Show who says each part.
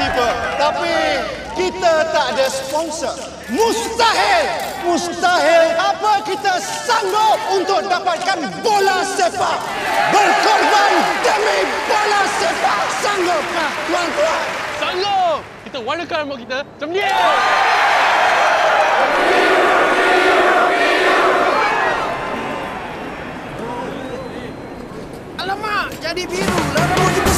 Speaker 1: tiba. Tapi kita tak ada sponsor. Mustahil. Mustahil apa kita sanggup untuk dapatkan bola sepak. Berkorban demi bola sepak. Sanggupkah tuan-tuan?
Speaker 2: Sanggup. Kita walaukan rambut kita macam dia. Alamak, jadi biru. Lalu kita...